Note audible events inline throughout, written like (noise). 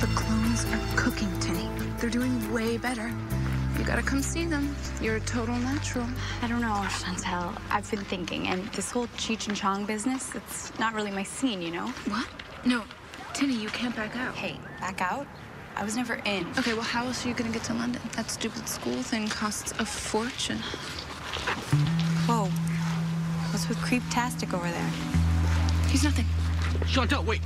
The clones are cooking, Tinny. They're doing way better. You gotta come see them. You're a total natural. I don't know, Chantel. I've been thinking, and this whole Cheech and Chong business, it's not really my scene, you know? What? No, Tinny, you can't back out. Hey, back out? I was never in. Okay, well, how else are you gonna get to London? That stupid school thing costs a fortune. Whoa. What's with Creeptastic over there? He's nothing. Chantel, wait.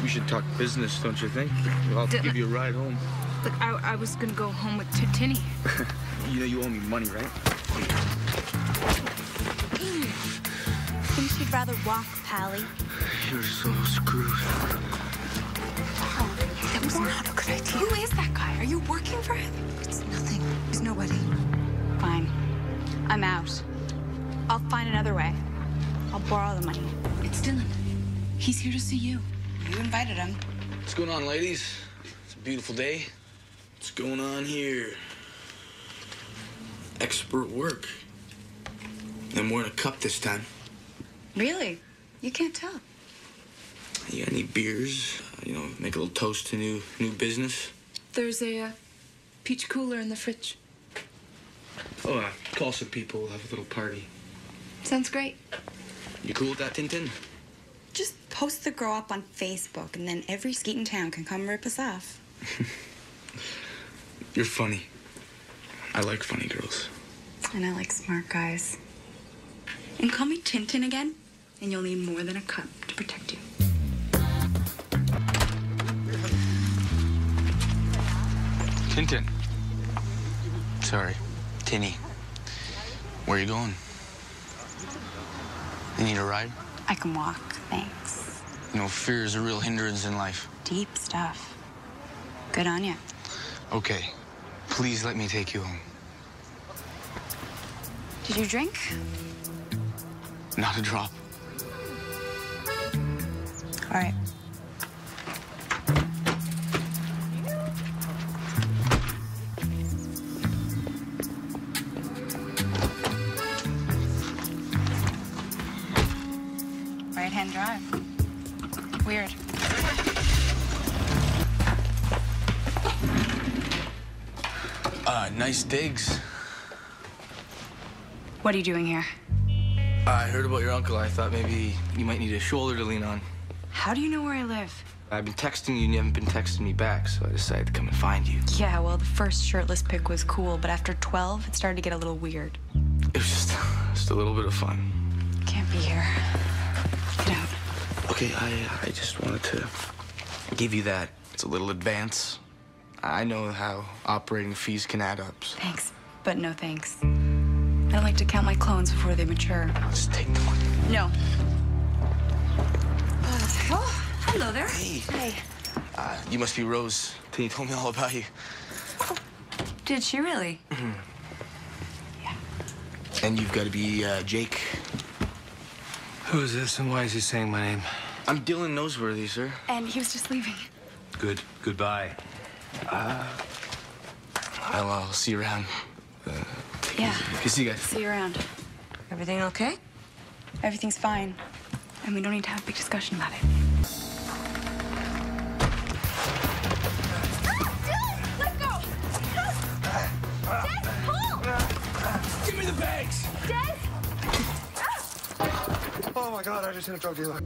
Wow, we should talk business, don't you think? I'll Didn't- give you a ride home. Look, I, I was gonna go home with T- Tinny. (laughs) You know you owe me money, right? Mm. Think she'd rather walk, Pally? You're so screwed. Oh, that was not a good idea. Who is that guy? Are you working for him? It's nothing. He's nobody. Fine. I'm out. I'll find another way. I'll borrow the money. It's Dylan. He's here to see you. You invited him. What's going on, ladies? It's a beautiful day. What's going on here? Expert work. I'm wearing a cup this time. Really? You can't tell. You got any beers? Uh, You know, make a little toast to new new business. There's a uh, peach cooler in the fridge. Oh, uh, call some people. We'll Have a little party. Sounds great. You cool with that, Tintin? Just post the girl up on Facebook, and then every skeet in town can come rip us off. (laughs) You're funny. I like funny girls. And I like smart guys. And call me Tintin again, and you'll need more than a cup to protect you. Tintin. Sorry, Tinny. Where are you going? You need a ride? I can walk, thanks. You know, fear is a real hindrance in life. Deep stuff. Good on you. Okay, please let me take you home. Did you drink? Not a drop. All right. Right hand drive. Weird. Uh, nice digs. What are you doing here? I heard about your uncle. I thought maybe you might need a shoulder to lean on. How do you know where I live? I've been texting you and you haven't been texting me back, so I decided to come and find you. Yeah, well, the first shirtless pic was cool, but after 12, it started to get a little weird. It was just, (laughs) just a little bit of fun. Can't be here. Get. Okay, I, I just wanted to give you that. It's a little advance. I know how operating fees can add up. So Thanks, but no thanks. I don't like to count my clones before they mature. I'll just take the money. No. Oh, hello there. Hey. Hey. Uh, you must be Rose. Tinny told me all about you. Did she really? Yeah. And you've got to be uh, Jake. Who is this and why is he saying my name? I'm Dylan Noseworthy, sir. And he was just leaving. Good. Goodbye. Uh, I'll, I'll see you around. Uh, Yeah. easy. Okay, see you guys. See you around. Everything okay? Everything's fine. And we don't need to have a big discussion about it. Ah, Dylan! Let's go! Ah, Ted! Give me the bags! Ah. Oh my god, I just hit a drug dealer.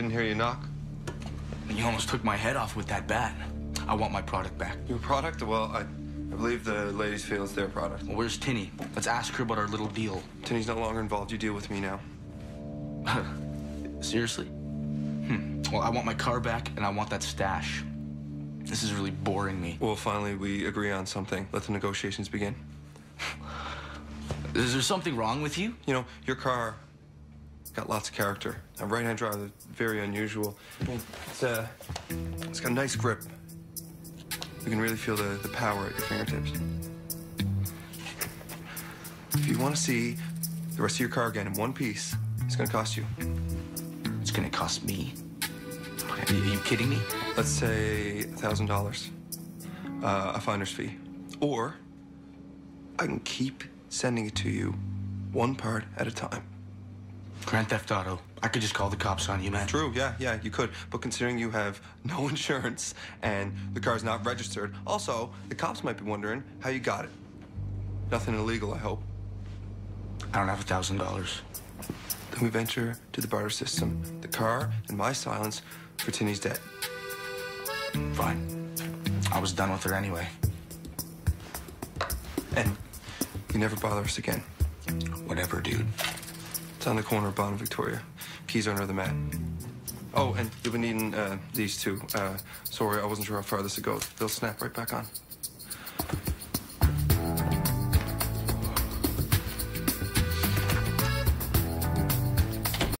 Didn't hear you knock. You almost took my head off with that bat. I want my product back. Your product? Well, I, I believe the ladies feel it's their product. Well, where's Tinny? Let's ask her about our little deal. Tinny's no longer involved. You deal with me now. (laughs) Seriously? Hmm. Well, I want my car back, and I want that stash. This is really boring me. Well, finally, we agree on something. Let the negotiations begin. Is there something wrong with you? You know, your car got lots of character. A right-hand drive is very unusual. It's, uh, it's got a nice grip. You can really feel the, the power at your fingertips. If you want to see the rest of your car again in one piece, it's going to cost you. It's gonna cost me. Are you, are you kidding me? Let's say $1,000, uh, a finder's fee. Or I can keep sending it to you one part at a time. Grand Theft Auto. I could just call the cops on you, man. True, yeah, yeah, you could. But considering you have no (laughs) insurance and the car's not registered, also, the cops might be wondering how you got it. Nothing illegal, I hope. I don't have a thousand dollars. Then we venture to the barter system. The car and my silence for Tinny's debt. Fine. I was done with her anyway. And you never bother us again. Whatever, dude. It's on the corner of Bond and Victoria. Keys under the mat. Oh, and you'll be needing uh, these two. Uh, sorry, I wasn't sure how far this would go. They'll snap right back on.